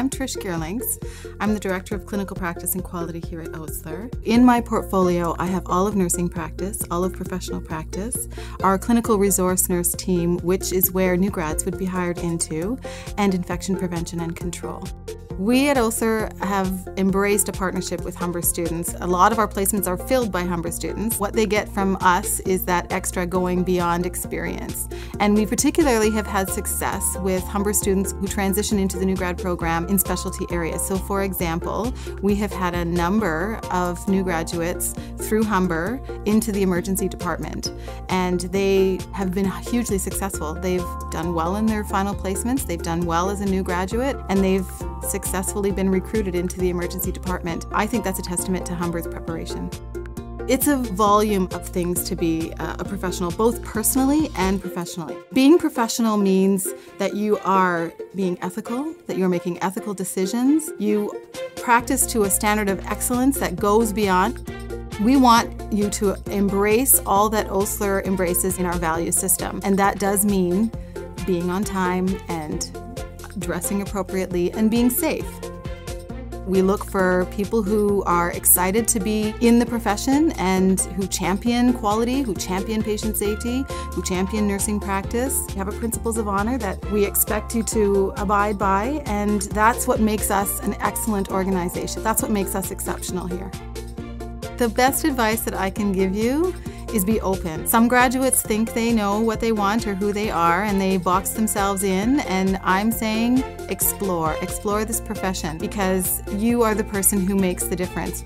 I'm Trish Geerlinks. I'm the Director of Clinical Practice and Quality here at Osler. In my portfolio, I have all of nursing practice, all of professional practice, our clinical resource nurse team, which is where new grads would be hired into, and infection prevention and control. We at Osler have embraced a partnership with Humber students. A lot of our placements are filled by Humber students. What they get from us is that extra going beyond experience. And we particularly have had success with Humber students who transition into the new grad program in specialty areas. So for example, we have had a number of new graduates through Humber into the emergency department and they have been hugely successful. They've done well in their final placements, they've done well as a new graduate, and they've successfully been recruited into the emergency department. I think that's a testament to Humber's preparation. It's a volume of things to be uh, a professional, both personally and professionally. Being professional means that you are being ethical, that you're making ethical decisions, you practice to a standard of excellence that goes beyond. We want you to embrace all that Osler embraces in our value system, and that does mean being on time and dressing appropriately, and being safe. We look for people who are excited to be in the profession and who champion quality, who champion patient safety, who champion nursing practice. We have a principles of honor that we expect you to abide by, and that's what makes us an excellent organization. That's what makes us exceptional here. The best advice that I can give you is be open. Some graduates think they know what they want or who they are and they box themselves in and I'm saying explore, explore this profession because you are the person who makes the difference.